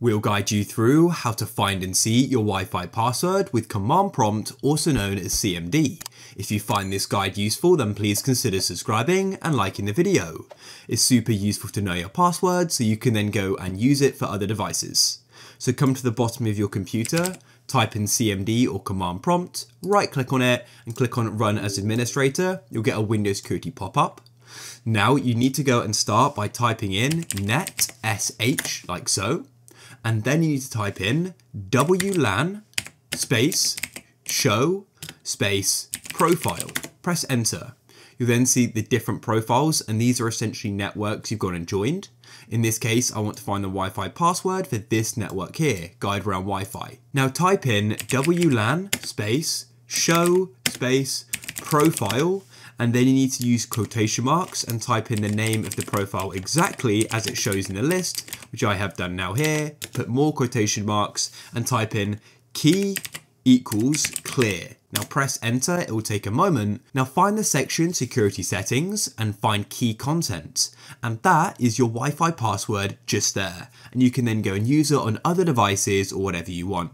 We'll guide you through how to find and see your Wi-Fi password with Command Prompt, also known as CMD. If you find this guide useful, then please consider subscribing and liking the video. It's super useful to know your password so you can then go and use it for other devices. So come to the bottom of your computer, type in CMD or Command Prompt, right click on it and click on Run as Administrator. You'll get a Windows security pop-up. Now you need to go and start by typing in net sh like so and then you need to type in WLAN space show space profile. Press enter. You'll then see the different profiles and these are essentially networks you've gone and joined. In this case, I want to find the Wi-Fi password for this network here, GuideRealm Wi-Fi. Now type in WLAN space show space profile and then you need to use quotation marks and type in the name of the profile exactly as it shows in the list, which I have done now here, put more quotation marks and type in key equals clear. Now press enter, it will take a moment. Now find the section security settings and find key content. And that is your Wi-Fi password just there. And you can then go and use it on other devices or whatever you want.